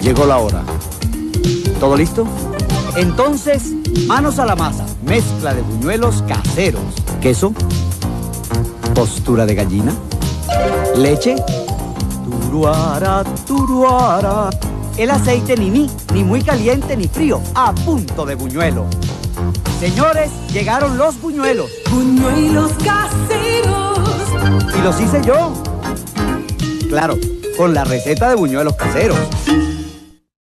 Llegó la hora. ¿Todo listo? Entonces, manos a la masa. Mezcla de buñuelos caseros. Queso. Postura de gallina. Leche. Turuara, turuara. El aceite ni ni, ni muy caliente ni frío. A punto de buñuelo. Señores, llegaron los buñuelos. Buñuelos caseros. Y los hice yo. Claro, con la receta de buñuelos caseros.